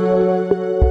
Música